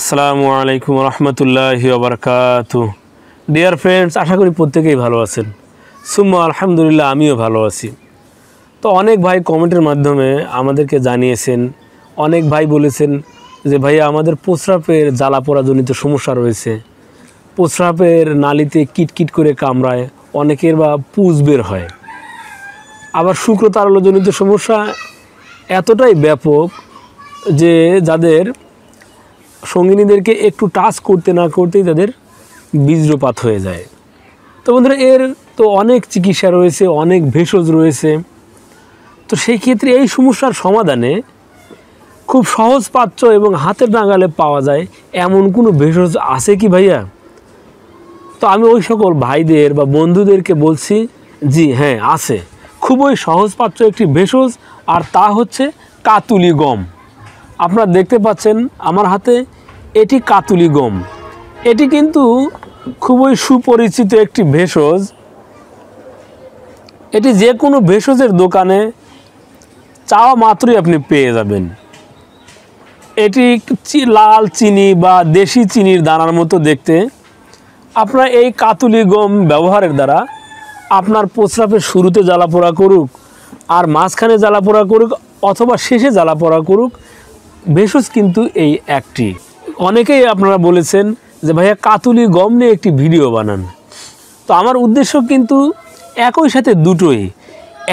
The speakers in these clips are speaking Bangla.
আসসালামু আলাইকুম রহমতুল্লাহ বারকাত। ডিয়ার ফ্রেন্ডস আশা করি প্রত্যেকেই ভালো আছেন। সুম্মা আলহামদুলিল্লাহ, আমিও ভালো আছি। তো অনেক ভাই কমেন্টের মাধ্যমে আমাদেরকে জানিয়েছেন, অনেক ভাই বলেছেন যে, ভাইয়া, আমাদের প্রস্রাবের জ্বালা পোড়াজনিত সমস্যা রয়েছে। প্রস্রাবের নালিতে কিটকিট করে কামড়ায় অনেকের বা পুজ বের হয়। আবার শুক্রতারলজনিত সমস্যা এতটাই ব্যাপক যে, যাদের সঙ্গিনীদেরকে একটু টাচ করতে না করতেই তাদের বীজ্রপাত হয়ে যায়। তো বন্ধুরা, এর তো অনেক চিকিৎসা রয়েছে, অনেক ভেষজ রয়েছে। তো সেই ক্ষেত্রে এই সমস্যার সমাধানে খুব সহজ পাচ্য এবং হাতের নাগালে পাওয়া যায় এমন কোনো ভেষজ আছে কি ভাইয়া? তো আমি ওই সকল ভাইদের বা বন্ধুদেরকে বলছি, জি হ্যাঁ আছে। খুবই সহজ পাচ্য একটি ভেষজ, আর তা হচ্ছে কাতুলি গম। আপনারা দেখতে পাচ্ছেন আমার হাতে এটি কাতুলি গম। এটি কিন্তু খুবই সুপরিচিত একটি ভেষজ। এটি যে কোনো ভেষজের দোকানে চাওয়া মাত্রই আপনি পেয়ে যাবেন। এটি লাল চিনি বা দেশি চিনির দানার মতো দেখতে। আপনার এই কাতুলি গম ব্যবহারের দ্বারা আপনার প্রস্রাবের শুরুতে জ্বালা পোড়া করুক, আর মাঝখানে জ্বালা পোড়া করুক, অথবা শেষে জ্বালা পোড়া করুক, ভেষজ কিন্তু এই একটি। অনেকেই আপনারা বলেছেন যে ভাইয়া কাতুলি গম নিয়ে একটি ভিডিও বানান। তো আমার উদ্দেশ্য কিন্তু একই সাথে দুটোই।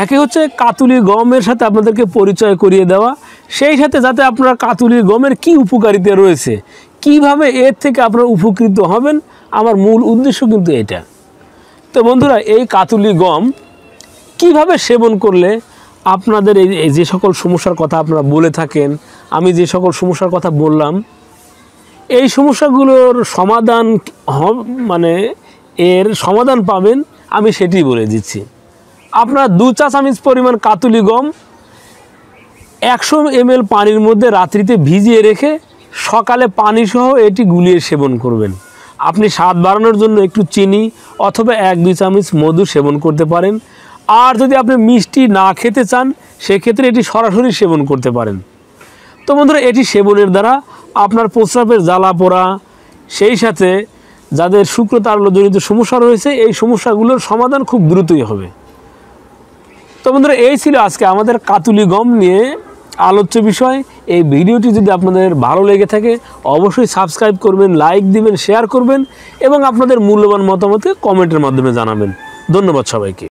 একে হচ্ছে কাতুলি গমের সাথে আপনাদেরকে পরিচয় করিয়ে দেওয়া, সেই সাথে যাতে আপনারা কাতুলি গমের কি উপকারিতা রয়েছে, কীভাবে এর থেকে আপনারা উপকৃত হবেন, আমার মূল উদ্দেশ্য কিন্তু এটা। তো বন্ধুরা, এই কাতুলি গম কীভাবে সেবন করলে আপনাদের এই যে সকল সমস্যার কথা আপনারা বলে থাকেন, আমি যে সকল সমস্যার কথা বললাম এই সমস্যাগুলোর সমাধান মানে এর সমাধান পাবেন, আমি সেটি বলে দিচ্ছি। আপনার দু চা চামচ পরিমাণ কাতুলি গম, একশো এমএল পানির মধ্যে রাত্রিতে ভিজিয়ে রেখে সকালে পানিসহ এটি গুলিয়ে সেবন করবেন। আপনি স্বাদ বাড়ানোর জন্য একটু চিনি অথবা এক, দুই চামচ মধু সেবন করতে পারেন। আর যদি আপনি মিষ্টি না খেতে চান, সেক্ষেত্রে এটি সরাসরি সেবন করতে পারেন। তো বন্ধুরা, এটি সেবনের দ্বারা আপনার প্রস্রাবের জ্বালা পোড়া, সেই সাথে যাদের শুক্রতারলজনিত সমস্যা রয়েছে, এই সমস্যাগুলোর সমাধান খুব দ্রুতই হবে। তো বন্ধুরা, এই ছিল আজকে আমাদের কাতুলি গম নিয়ে আলোচ্য বিষয়। এই ভিডিওটি যদি আপনাদের ভালো লেগে থাকে, অবশ্যই সাবস্ক্রাইব করবেন, লাইক দিবেন, শেয়ার করবেন এবং আপনাদের মূল্যবান মতামতে কমেন্টের মাধ্যমে জানাবেন। ধন্যবাদ সবাইকে।